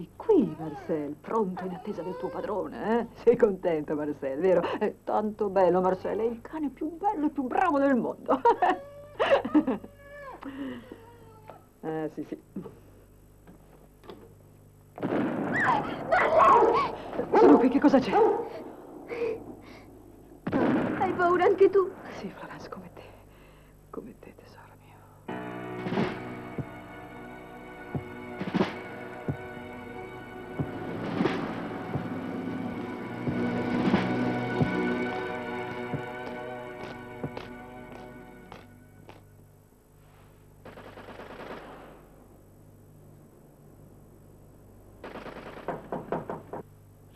sei qui, Marcel, pronto in attesa del tuo padrone, eh? Sei contento, Marcel, vero? È tanto bello, Marcel, è il cane più bello e più bravo del mondo. eh, sì, sì. Sono qui, che cosa c'è? Hai paura anche tu? Sì, Florence, come te. Come te,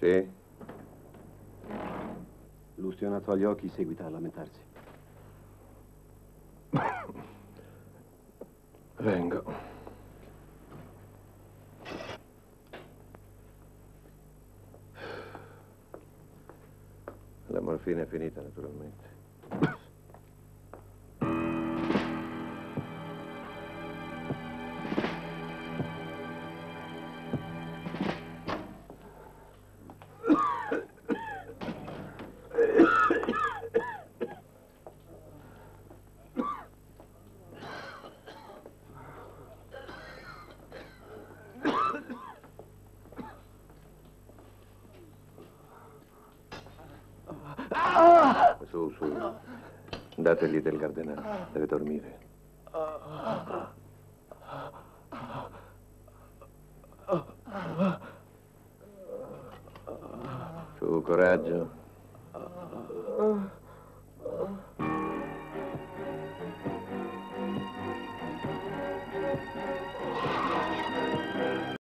Sì? L'ustionato agli occhi seguita a lamentarsi. Vengo. La morfina è finita, naturalmente. Su, su. Dategli del Gardenal. Deve dormire. Su, coraggio.